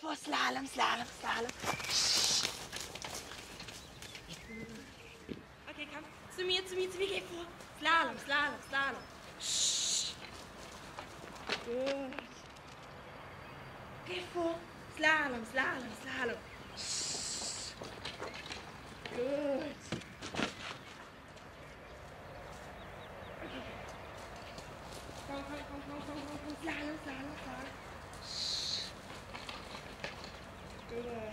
Vor Slalom, Slalom, Slalom. Okay, komm. Zu mir, zu mir, zu mir, geh vor. Slalom, Slalom, Slalom. Gut. Geh vor. Slalom, Slalom, Slalom. Gut. Komm, komm, komm, komm, komm, komm, komm.